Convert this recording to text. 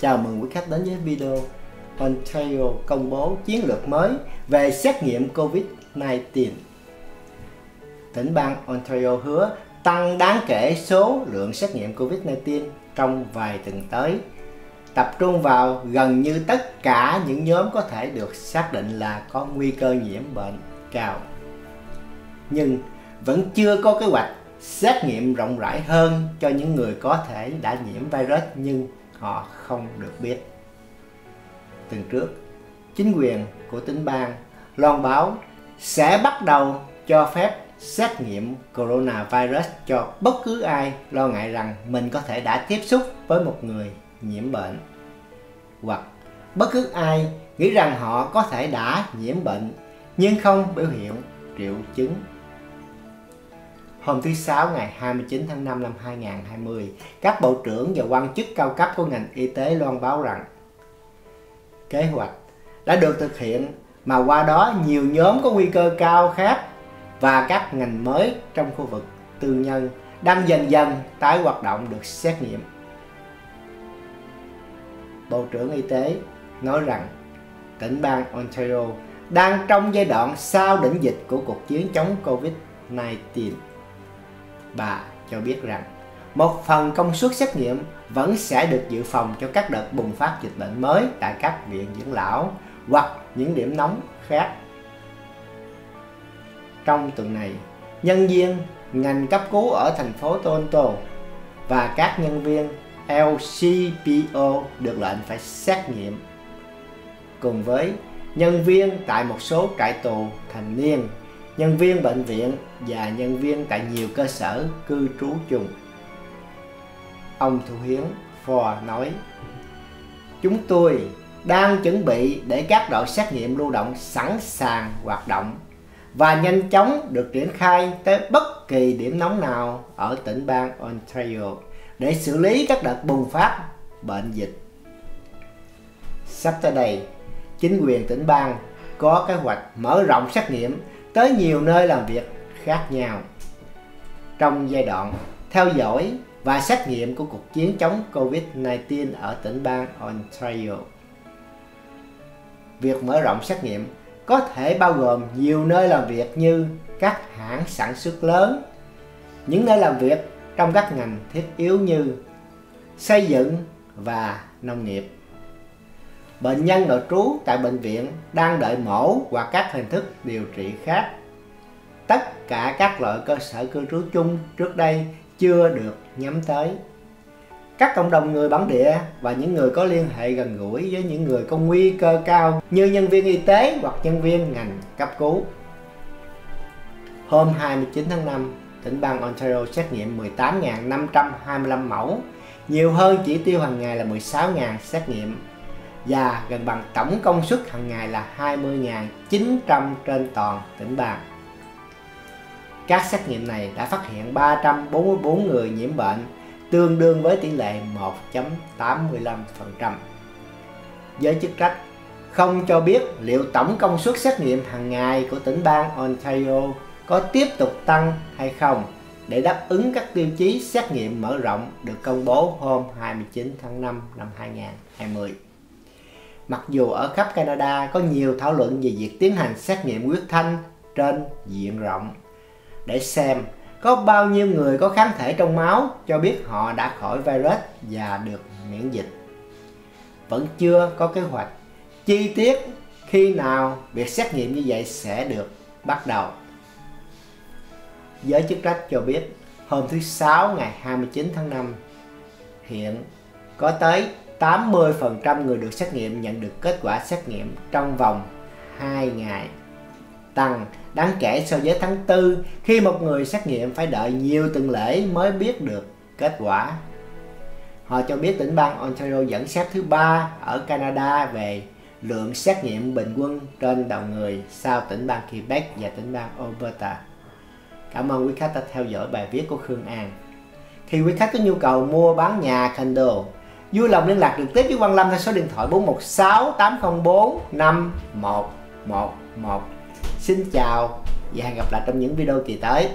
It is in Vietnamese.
Chào mừng quý khách đến với video Ontario công bố chiến lược mới về xét nghiệm COVID-19. Tỉnh bang Ontario hứa tăng đáng kể số lượng xét nghiệm COVID-19 trong vài tuần tới, tập trung vào gần như tất cả những nhóm có thể được xác định là có nguy cơ nhiễm bệnh cao. Nhưng vẫn chưa có kế hoạch xét nghiệm rộng rãi hơn cho những người có thể đã nhiễm virus nhưng họ không được biết. Tuần trước, chính quyền của tỉnh bang loan báo sẽ bắt đầu cho phép xét nghiệm coronavirus cho bất cứ ai lo ngại rằng mình có thể đã tiếp xúc với một người nhiễm bệnh hoặc bất cứ ai nghĩ rằng họ có thể đã nhiễm bệnh nhưng không biểu hiện triệu chứng. Hôm thứ Sáu ngày 29 tháng 5 năm 2020, các bộ trưởng và quan chức cao cấp của ngành y tế loan báo rằng kế hoạch đã được thực hiện mà qua đó nhiều nhóm có nguy cơ cao khác và các ngành mới trong khu vực tư nhân đang dần dần tái hoạt động được xét nghiệm. Bộ trưởng Y tế nói rằng tỉnh bang Ontario đang trong giai đoạn sau đỉnh dịch của cuộc chiến chống Covid-19. Bà cho biết rằng một phần công suất xét nghiệm vẫn sẽ được dự phòng cho các đợt bùng phát dịch bệnh mới tại các viện dưỡng lão hoặc những điểm nóng khác. Trong tuần này, nhân viên ngành cấp cứu ở thành phố Toronto và các nhân viên LCPO được lệnh phải xét nghiệm cùng với nhân viên tại một số trại tù thành niên, nhân viên bệnh viện và nhân viên tại nhiều cơ sở cư trú chung. Ông Thủ Hiến phò nói, Chúng tôi đang chuẩn bị để các đội xét nghiệm lưu động sẵn sàng hoạt động và nhanh chóng được triển khai tới bất kỳ điểm nóng nào ở tỉnh bang Ontario để xử lý các đợt bùng phát bệnh dịch. Sắp tới đây, chính quyền tỉnh bang có kế hoạch mở rộng xét nghiệm tới nhiều nơi làm việc khác nhau. Trong giai đoạn theo dõi và xét nghiệm của cuộc chiến chống Covid-19 ở tỉnh bang Ontario. Việc mở rộng xét nghiệm có thể bao gồm nhiều nơi làm việc như các hãng sản xuất lớn, những nơi làm việc trong các ngành thiết yếu như xây dựng và nông nghiệp. Bệnh nhân nội trú tại bệnh viện đang đợi mổ hoặc các hình thức điều trị khác. Tất cả các loại cơ sở cư trú chung trước đây chưa được nhắm tới. Các cộng đồng người bản địa và những người có liên hệ gần gũi với những người có nguy cơ cao như nhân viên y tế hoặc nhân viên ngành cấp cứu. Hôm 29 tháng 5, tỉnh bang Ontario xét nghiệm 18.525 mẫu, nhiều hơn chỉ tiêu hàng ngày là 16.000 xét nghiệm và gần bằng tổng công suất hàng ngày là 20.900 trên toàn tỉnh bang. Các xét nghiệm này đã phát hiện 344 người nhiễm bệnh, tương đương với tỷ lệ 1.85%. Giới chức trách không cho biết liệu tổng công suất xét nghiệm hàng ngày của tỉnh bang Ontario có tiếp tục tăng hay không để đáp ứng các tiêu chí xét nghiệm mở rộng được công bố hôm 29 tháng 5 năm 2020. Mặc dù ở khắp Canada có nhiều thảo luận về việc tiến hành xét nghiệm huyết thanh trên diện rộng để xem có bao nhiêu người có kháng thể trong máu cho biết họ đã khỏi virus và được miễn dịch. Vẫn chưa có kế hoạch chi tiết khi nào việc xét nghiệm như vậy sẽ được bắt đầu. Giới chức trách cho biết hôm thứ Sáu ngày 29 tháng 5 hiện có tới 80% người được xét nghiệm nhận được kết quả xét nghiệm trong vòng 2 ngày tăng đáng kể so với tháng 4 khi một người xét nghiệm phải đợi nhiều tuần lễ mới biết được kết quả. Họ cho biết tỉnh bang Ontario dẫn xếp thứ ba ở Canada về lượng xét nghiệm bình quân trên đầu người sau tỉnh bang Quebec và tỉnh bang Alberta. Cảm ơn quý khách đã theo dõi bài viết của Khương An. Khi quý khách có nhu cầu mua bán nhà condo, vui lòng liên lạc trực tiếp với Quang Lâm theo số điện thoại 416 804 5111. Xin chào và hẹn gặp lại trong những video kỳ tới.